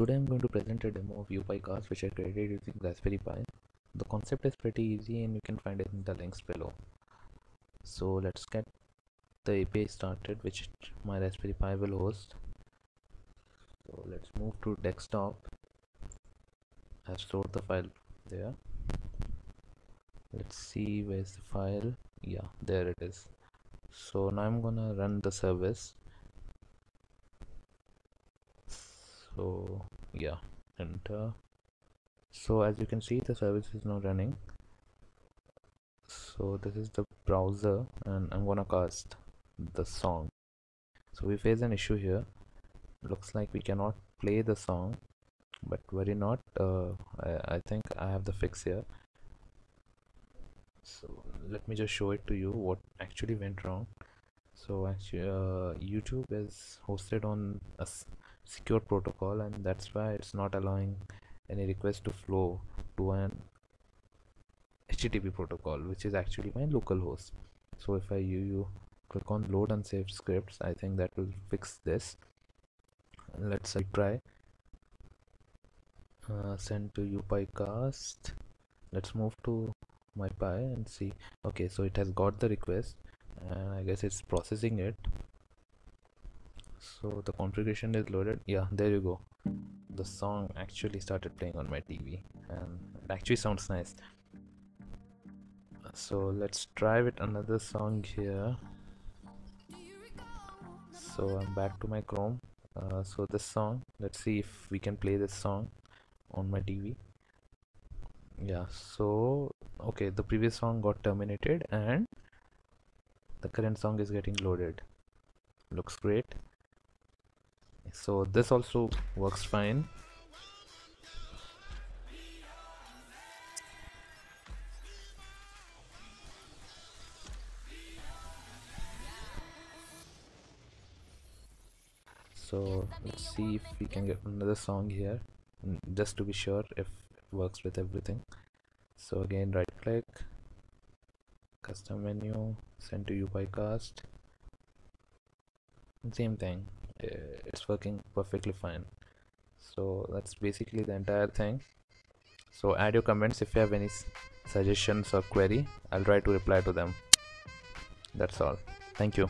Today I'm going to present a demo of YouPiCast which I created using Raspberry Pi. The concept is pretty easy and you can find it in the links below. So let's get the API started which my Raspberry Pi will host. So let's move to desktop. I've stored the file there. Let's see where's the file. Yeah, there it is. So now I'm gonna run the service so yeah. Enter so as you can see the service is now running. So this is the browser and I'm gonna cast the song. So we face an issue here. Looks like we cannot play the song but worry not. Uh, I, I think I have the fix here. So let me just show it to you what actually went wrong. So actually uh, YouTube is hosted on a secure protocol and that's why it's not allowing any request to flow to an HTTP protocol which is actually my local host. So if I you click on load unsafe scripts I think that will fix this. Let's try uh, send to YouPiCast let's move to my pi and see. Okay so it has got the request and I guess it's processing it so the configuration is loaded. Yeah there you go. The song actually started playing on my TV and it actually sounds nice. So let's try with another song here. So I'm back to my Chrome. Uh, so this song let's see if we can play this song on my TV yeah so okay the previous song got terminated and the current song is getting loaded. Looks great so this also works fine. So let's see if we can get another song here. Just to be sure if it works with everything. So again right click. Custom menu send to YouPiCast same thing Uh, it's working perfectly fine. So that's basically the entire thing. So add your comments. If you have any suggestions or query i'll try to reply to them. That's all. Thank you